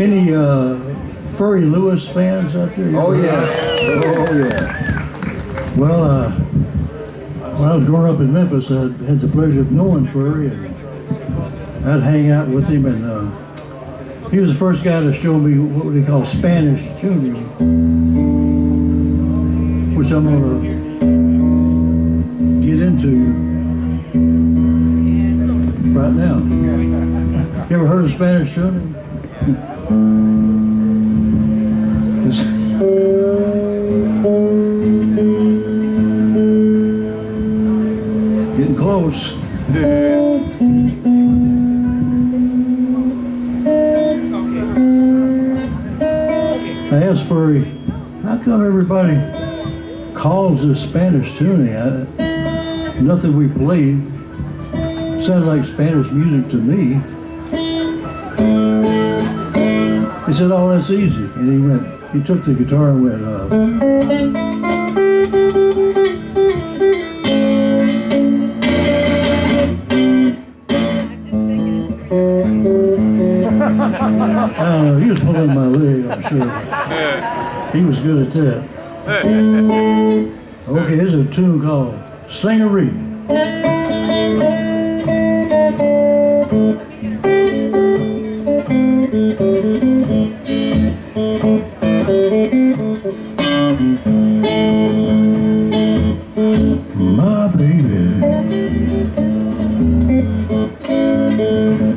Any uh, Furry Lewis fans out there? Oh yeah. Oh yeah. Well, uh, when I was growing up in Memphis, I had the pleasure of knowing Furry, and I'd hang out with him, and uh, he was the first guy to show me what they call Spanish tuning, which I'm going to get into right now. You ever heard of Spanish tuning? Getting close. I asked Furry, how come everybody calls this Spanish tuning? I, nothing we played sounded like Spanish music to me. He said, oh, that's easy. And he went, he took the guitar and went, uh, I don't know, he was pulling my leg, I'm sure. He was good at that. Okay, here's a tune called Stingaree.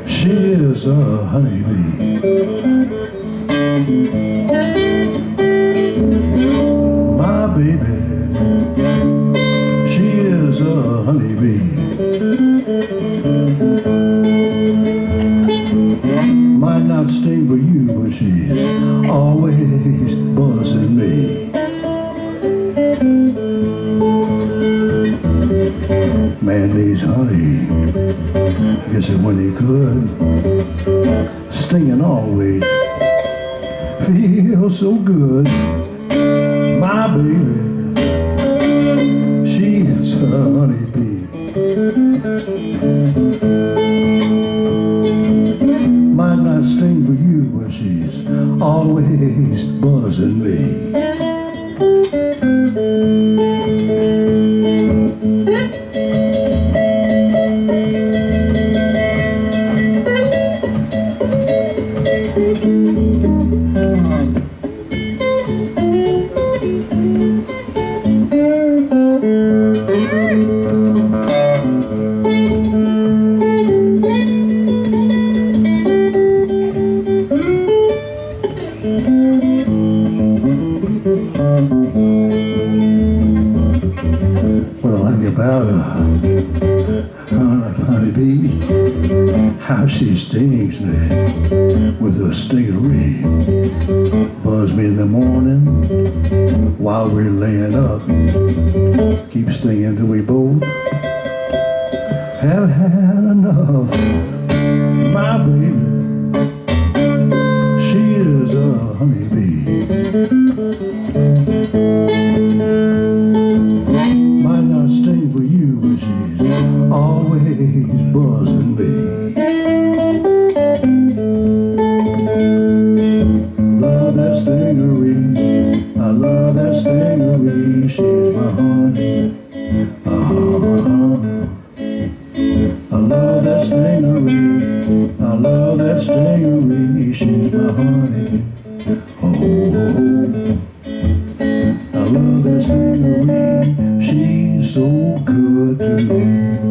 She is a honeybee. My baby, she is a honeybee. Might not sting for you, but she's always buzzing me. Man honey, guess it when he could. Stinging always feels so good. My baby, she is a honeybee. Might not sting for you, but she's always buzzing me. How she stings me with a stingaree. Buzz me in the morning while we're laying up. Keep stinging till we both have had enough. Stingaree, she's my honey. Oh. I love that stingaree, she's so good to me.